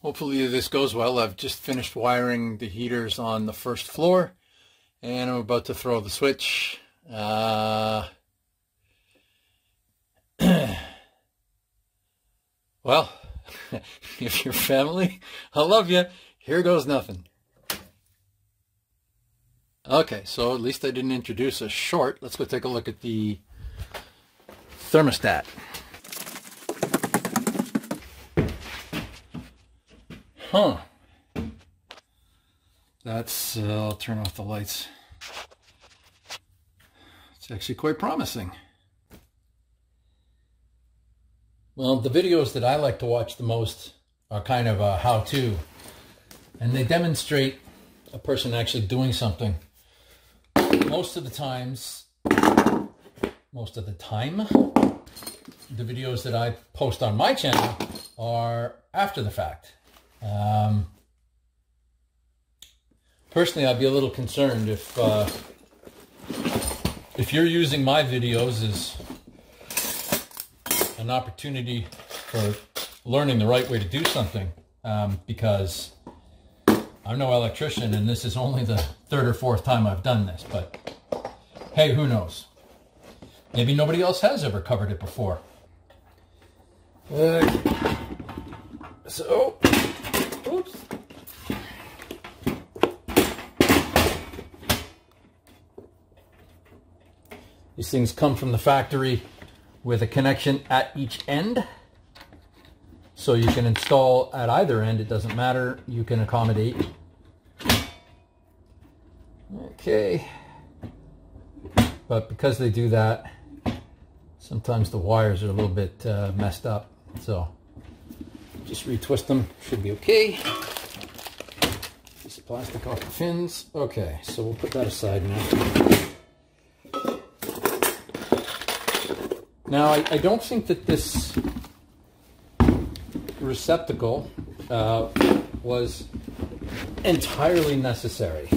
Hopefully this goes well. I've just finished wiring the heaters on the first floor and I'm about to throw the switch. Uh, well, if you're family, I love you. Here goes nothing. Okay, so at least I didn't introduce a short. Let's go take a look at the thermostat. Huh. That's, uh, I'll turn off the lights. It's actually quite promising. Well, the videos that I like to watch the most are kind of a how-to. And they demonstrate a person actually doing something. Most of the times, most of the time, the videos that I post on my channel are after the fact. Um, personally, I'd be a little concerned if uh, if you're using my videos as an opportunity for learning the right way to do something, um, because I'm no electrician, and this is only the third or fourth time I've done this. But hey, who knows? Maybe nobody else has ever covered it before. Okay. So, These things come from the factory with a connection at each end. So you can install at either end, it doesn't matter, you can accommodate. Okay. But because they do that, sometimes the wires are a little bit uh, messed up. So just retwist them, should be okay. Piece of plastic off the fins. Okay, so we'll put that aside now. Now, I, I don't think that this receptacle uh, was entirely necessary.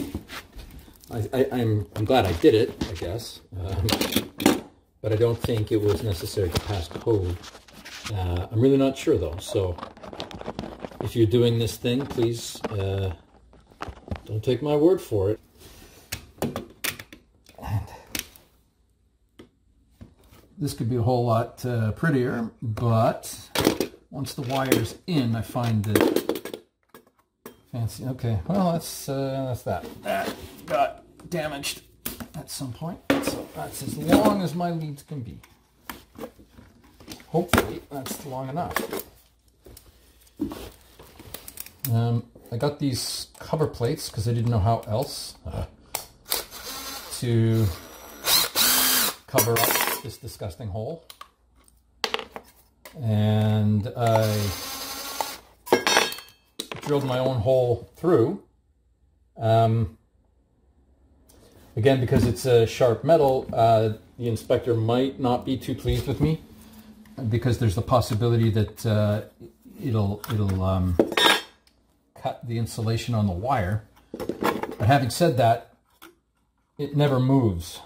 I, am I'm, I'm glad I did it, I guess, um, but I don't think it was necessary to pass code. Uh, I'm really not sure though, so if you're doing this thing, please uh, don't take my word for it. This could be a whole lot uh, prettier, but once the wire's in, I find that fancy. Okay, well, that's, uh, that's that. That got damaged at some point, so that's as long as my leads can be. Hopefully, that's long enough. Um, I got these cover plates because I didn't know how else uh, to cover up this disgusting hole. And I drilled my own hole through. Um, again, because it's a sharp metal, uh, the inspector might not be too pleased with me because there's the possibility that uh, it'll it'll um, cut the insulation on the wire. But having said that, it never moves.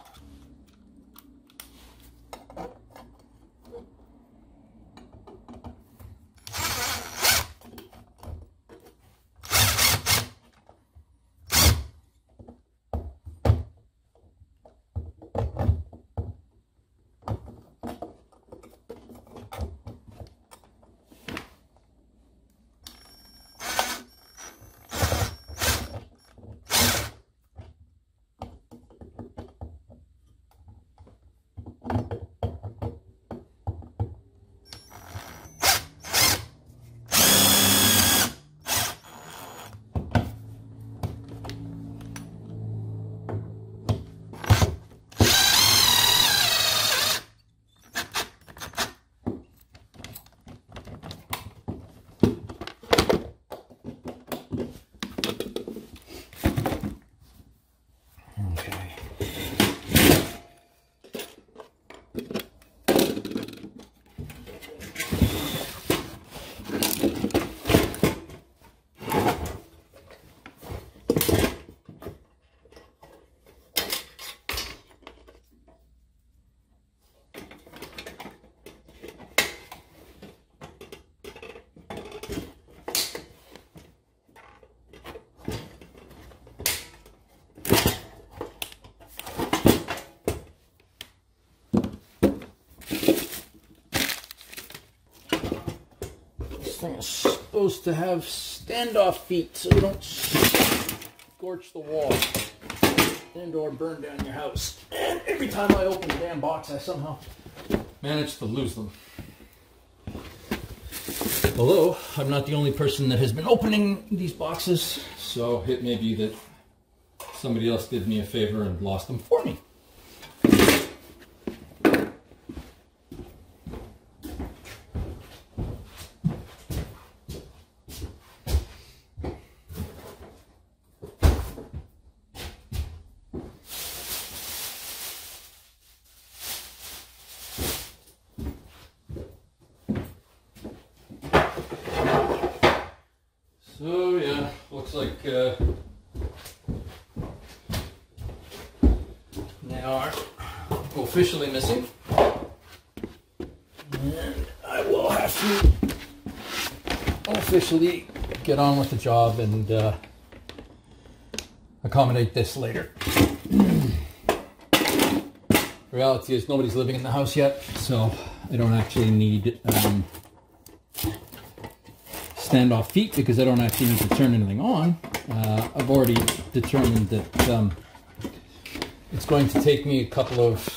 Supposed to have standoff feet so you don't scorch the wall and or burn down your house. And every time I open the damn box, I somehow manage to lose them. Although, I'm not the only person that has been opening these boxes, so it may be that somebody else did me a favor and lost them for me. So yeah, looks like uh, they are officially missing. And I will have to officially get on with the job and uh, accommodate this later. reality is nobody's living in the house yet, so I don't actually need um, standoff feet because I don't actually need to turn anything on. Uh, I've already determined that um, it's going to take me a couple of,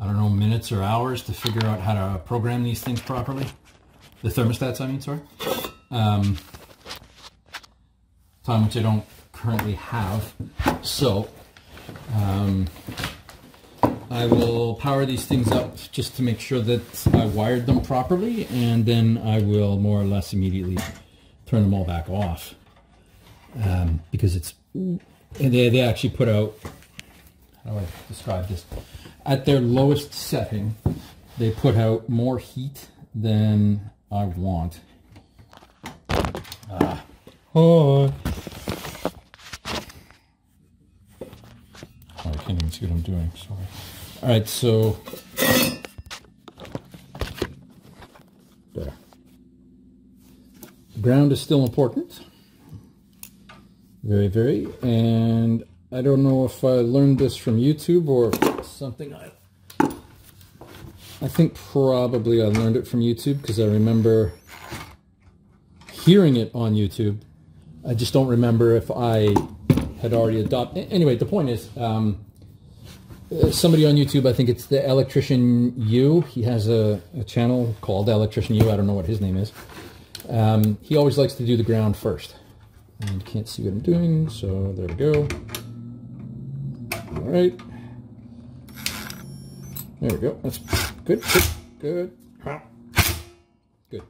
I don't know, minutes or hours to figure out how to program these things properly. The thermostats, I mean, sorry. Um, time which I don't currently have. So, um, I will power these things up just to make sure that I wired them properly and then I will more or less immediately turn them all back off um, because it's and they, they actually put out how do I describe this at their lowest setting they put out more heat than I want ah. oh. I can't even see what I'm doing sorry all right, so there. Ground is still important. Very, very. And I don't know if I learned this from YouTube or something I I think probably I learned it from YouTube because I remember hearing it on YouTube. I just don't remember if I had already adopted. Anyway, the point is, um, uh, somebody on YouTube, I think it's the Electrician U. He has a, a channel called Electrician U. I don't know what his name is. Um, he always likes to do the ground first. And can't see what I'm doing, so there we go. All right. There we go. That's good, good, good. Good.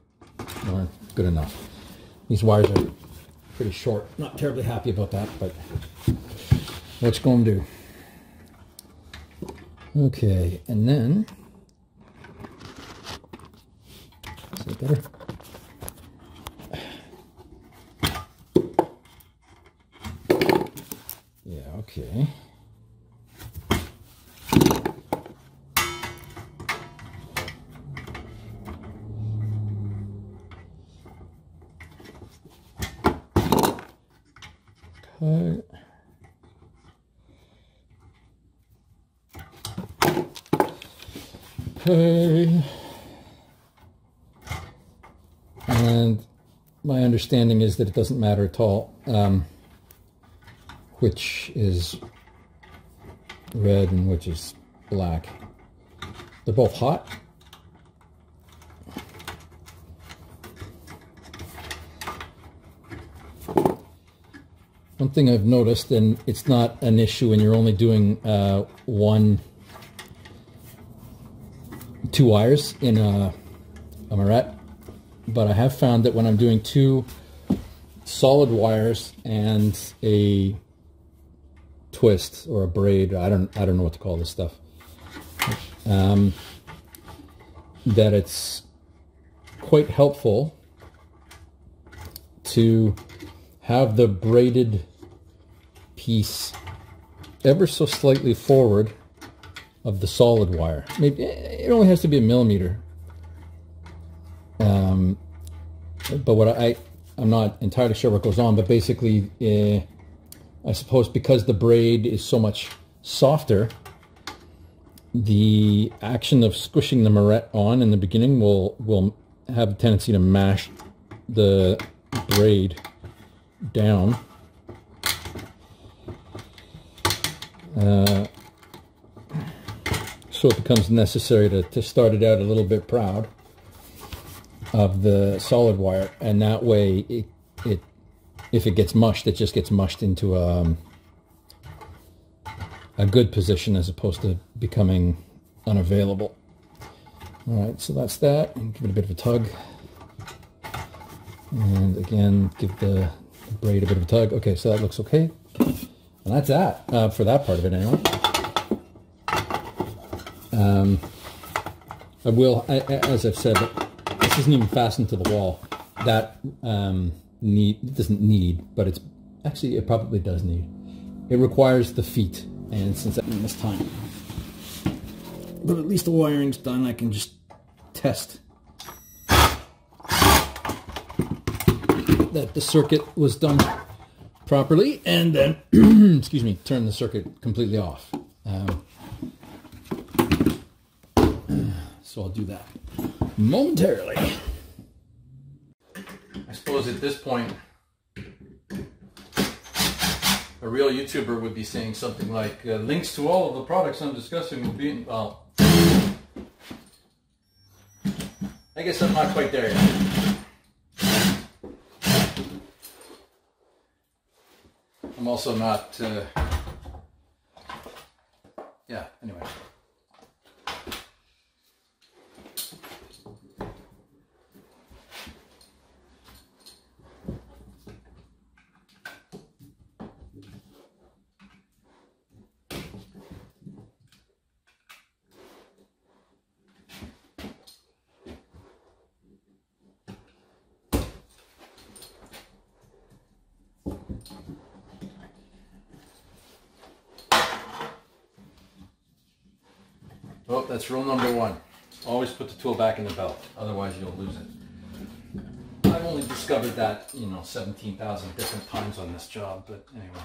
Good enough. These wires are pretty short. Not terribly happy about that, but what's going to do? Okay, and then, is that better? Yeah, okay. Okay. And my understanding is that it doesn't matter at all um, which is red and which is black. They're both hot. One thing I've noticed, and it's not an issue when you're only doing uh, one two wires in a, a Marrette, but I have found that when I'm doing two solid wires and a twist or a braid, I don't I don't know what to call this stuff, um, that it's quite helpful to have the braided piece ever so slightly forward of the solid wire. Maybe it only has to be a millimeter. Um, but what I I'm not entirely sure what goes on, but basically, uh, I suppose because the braid is so much softer, the action of squishing the Marrette on in the beginning will will have a tendency to mash the braid down. Uh, so it becomes necessary to, to start it out a little bit proud of the solid wire and that way it, it if it gets mushed it just gets mushed into a, um, a good position as opposed to becoming unavailable. All right so that's that and give it a bit of a tug. And again give the, the braid a bit of a tug. Okay so that looks okay and that's that uh, for that part of it anyway um, I will, as I've said, this isn't even fastened to the wall. That um, need doesn't need, but it's actually it probably does need. It requires the feet, and since I this time, but at least the wiring's done, I can just test that the circuit was done properly, and then excuse me, turn the circuit completely off. Um, so I'll do that momentarily. I suppose at this point, a real YouTuber would be saying something like, uh, links to all of the products I'm discussing will be in, well, I guess I'm not quite there yet. I'm also not, uh, yeah, anyway. Oh, that's rule number one. Always put the tool back in the belt, otherwise you'll lose it. I've only discovered that, you know, 17,000 different times on this job, but anyway.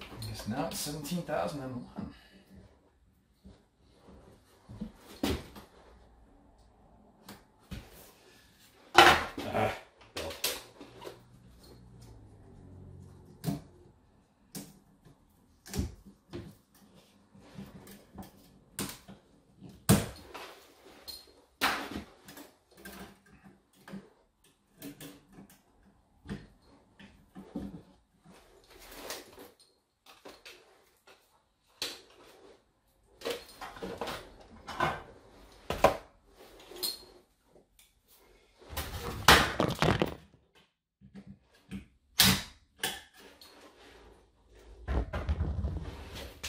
I guess now it's 17,001.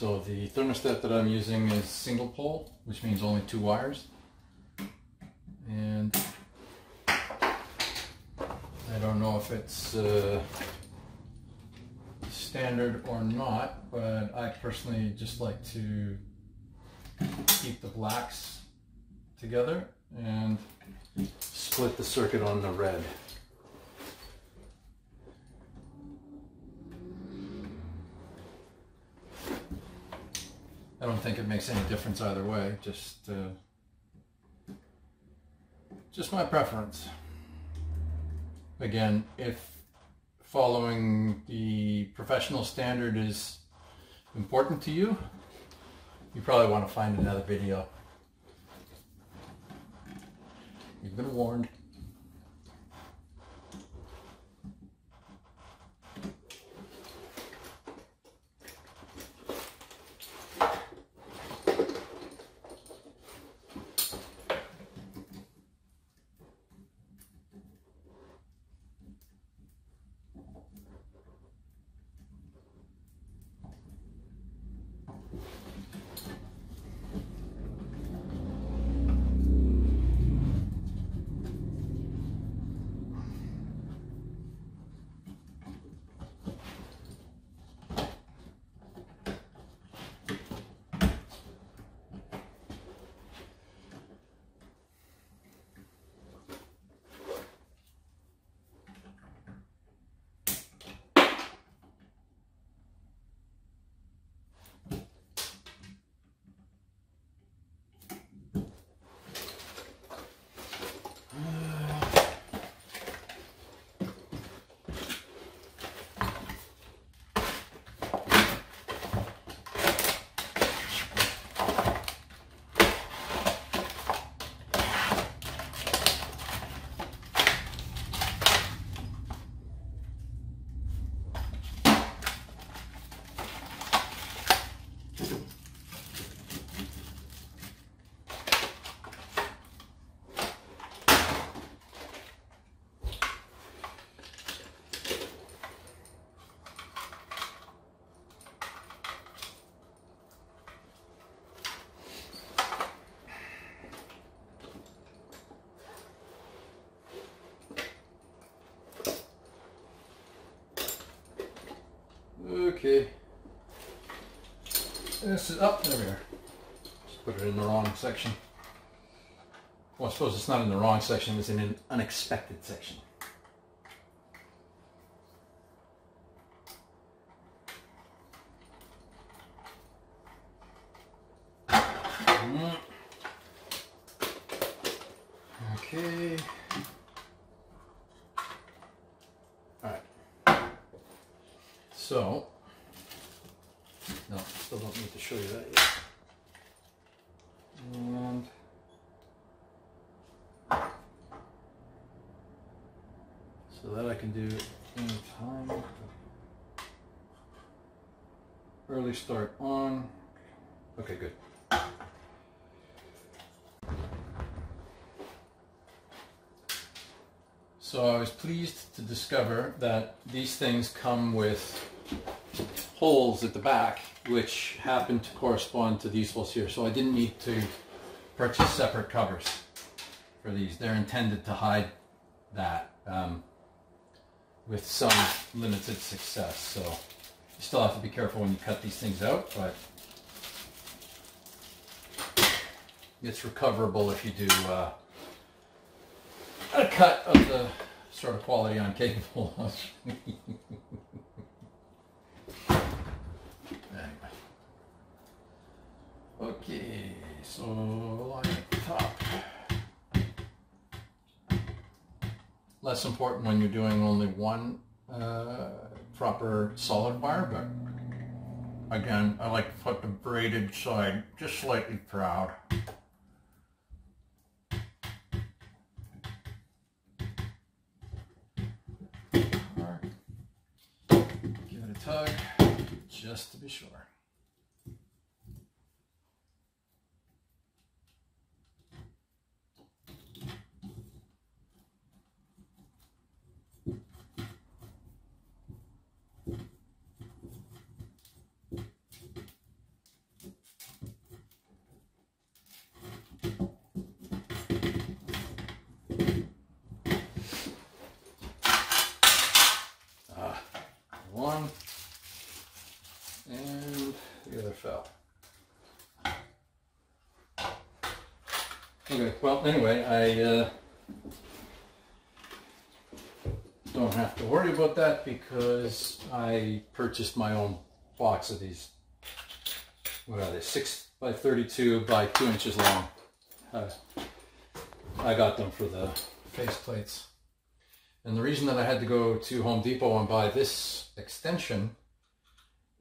So the thermostat that I'm using is single pole, which means only two wires. And I don't know if it's uh, standard or not, but I personally just like to keep the blacks together and split the circuit on the red. Don't think it makes any difference either way, just uh, just my preference. Again, if following the professional standard is important to you, you probably want to find another video. You've been warned. Okay. This is up. There we are. Just put it in the wrong section. Well, I suppose it's not in the wrong section. It's in an unexpected section. Mm. Okay. All right. So, no, still don't need to show you that yet. And so that I can do anytime. Start on. Okay, good. So I was pleased to discover that these things come with holes at the back which happen to correspond to these holes here. So I didn't need to purchase separate covers for these. They're intended to hide that um, with some limited success. So you still have to be careful when you cut these things out, but it's recoverable if you do uh, a cut of the sort of quality I'm capable of. anyway. Okay, so at the top. Less important when you're doing only one uh, proper solid wire, but again, I like to put the braided side just slightly proud. Give it a tug, just to be sure. Okay, well, anyway, I uh, don't have to worry about that because I purchased my own box of these. What are they? 6 by 32 by 2 inches long. Uh, I got them for the face plates. And the reason that I had to go to Home Depot and buy this extension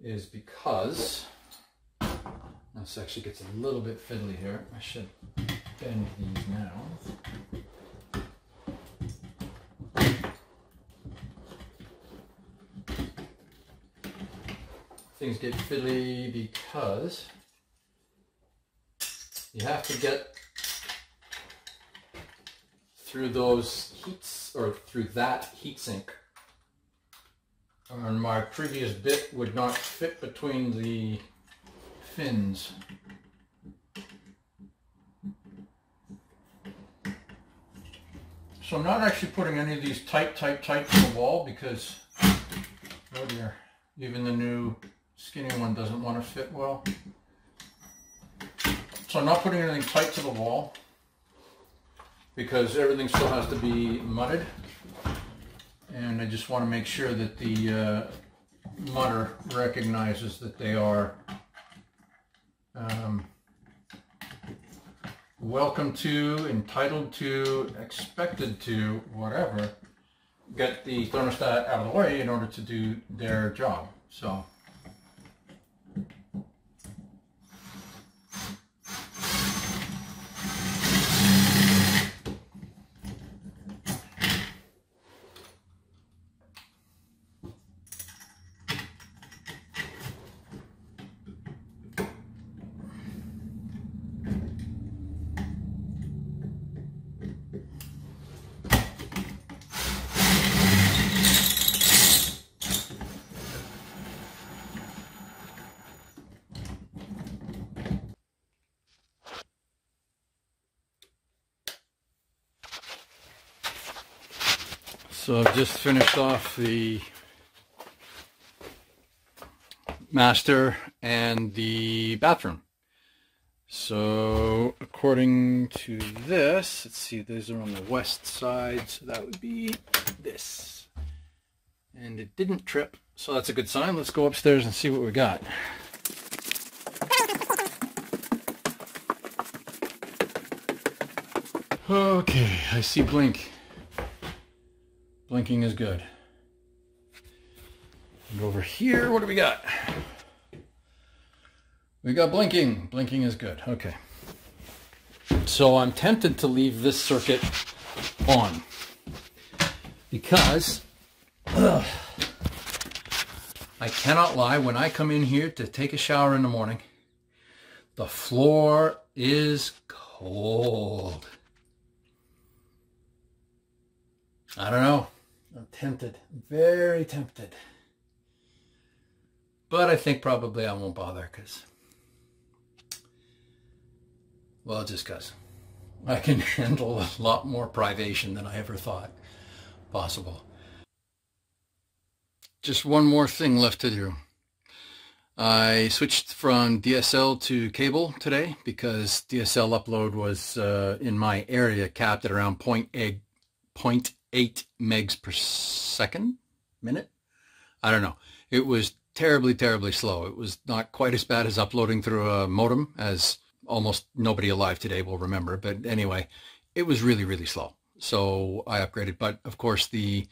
is because this actually gets a little bit fiddly here. I should bend these now. Things get fiddly because you have to get through those heats or through that heatsink. And my previous bit would not fit between the fins. So I'm not actually putting any of these tight, tight, tight to the wall because, oh dear, even the new skinny one doesn't want to fit well. So I'm not putting anything tight to the wall because everything still has to be mudded. And I just want to make sure that the uh, mudder recognizes that they are um, welcome to, entitled to, expected to, whatever, get the thermostat out of the way in order to do their job. So. So I've just finished off the master and the bathroom. So according to this, let's see, these are on the west side, so that would be this. And it didn't trip, so that's a good sign. Let's go upstairs and see what we got. Okay, I see blink. Blinking is good. And over here, what do we got? We got blinking. Blinking is good. Okay. So I'm tempted to leave this circuit on because ugh, I cannot lie. When I come in here to take a shower in the morning, the floor is cold. I don't know. I'm tempted, very tempted. But I think probably I won't bother because, well, just because I can handle a lot more privation than I ever thought possible. Just one more thing left to do. I switched from DSL to cable today because DSL upload was uh, in my area capped at around 0.8, 8 megs per second, minute. I don't know. It was terribly, terribly slow. It was not quite as bad as uploading through a modem, as almost nobody alive today will remember. But anyway, it was really, really slow. So I upgraded. But of course, the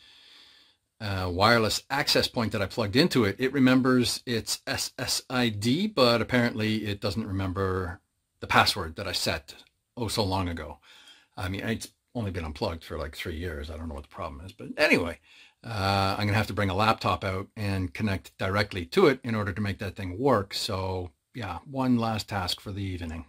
uh, wireless access point that I plugged into it, it remembers its SSID, but apparently it doesn't remember the password that I set oh so long ago. I mean, it's only been unplugged for like three years. I don't know what the problem is. But anyway, uh, I'm going to have to bring a laptop out and connect directly to it in order to make that thing work. So yeah, one last task for the evening.